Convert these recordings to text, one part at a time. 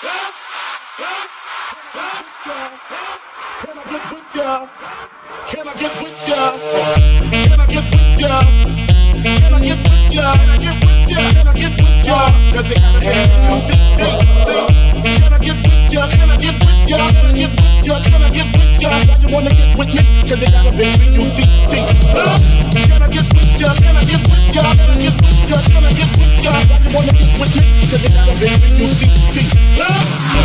Can I get with ya? Can I get with ya? Can I get with ya? Can I get with ya? Musik Musik, Musik.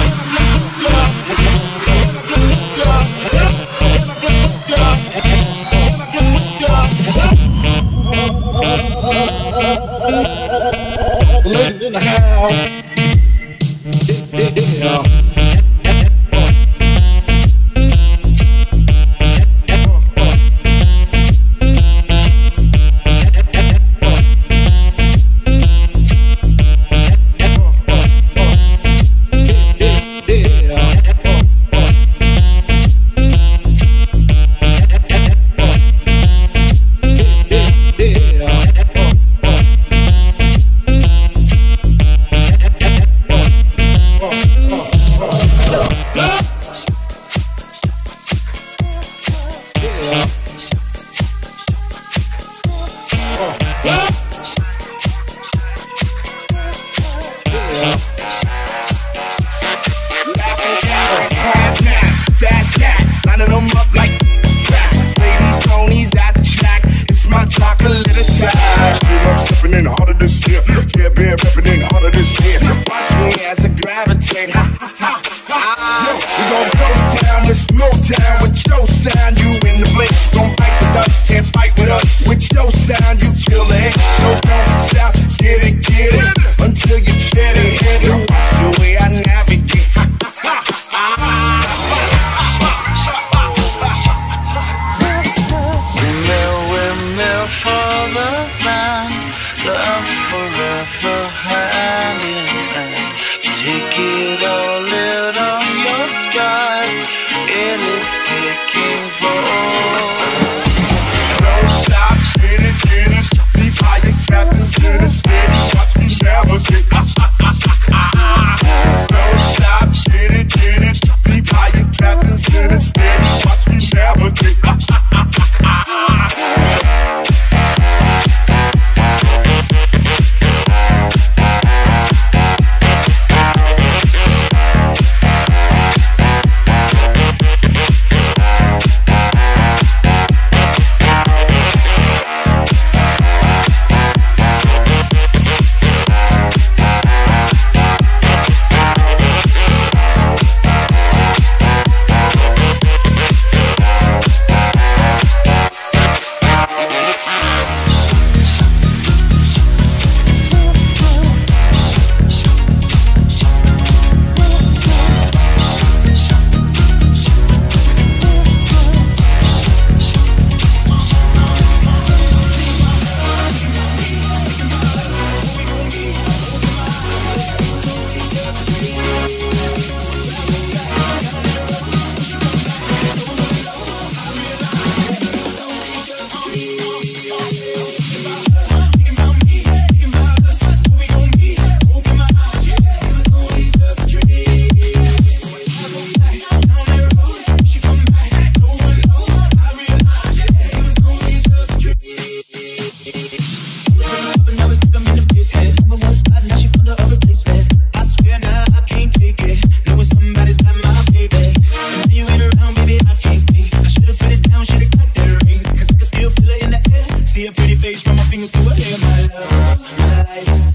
love, life.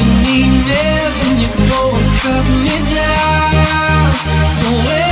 you need me when you go and cut me down. Away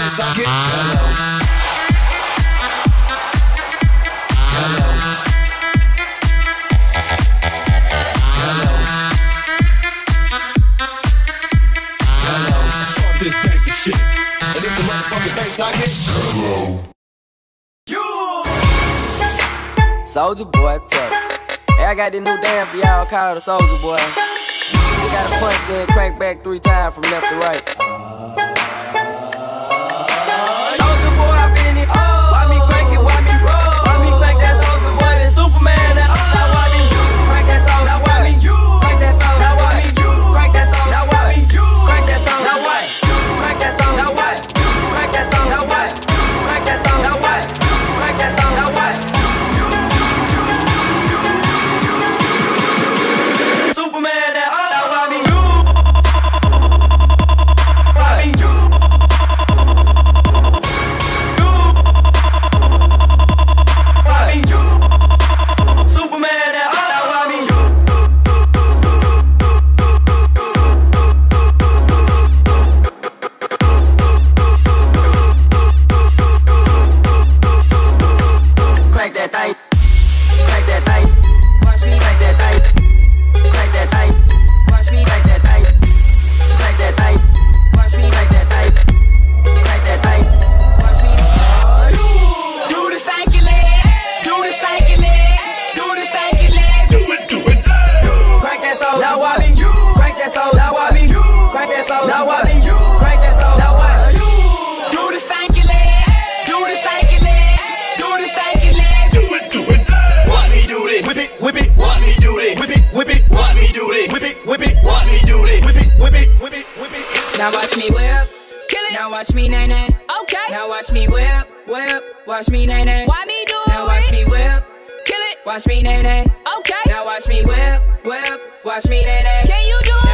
motherfucking hello. Soulja Boy tough. Hey, I got this new dance for y'all called a Soulja Boy. You gotta punch, then crank back three times from left to right. Watch me whip, whip, watch me nae nae. Why me do now it? Now watch me whip, kill it. Watch me nae nae. Okay. Now watch me whip, whip, watch me nae nae. Can you do it?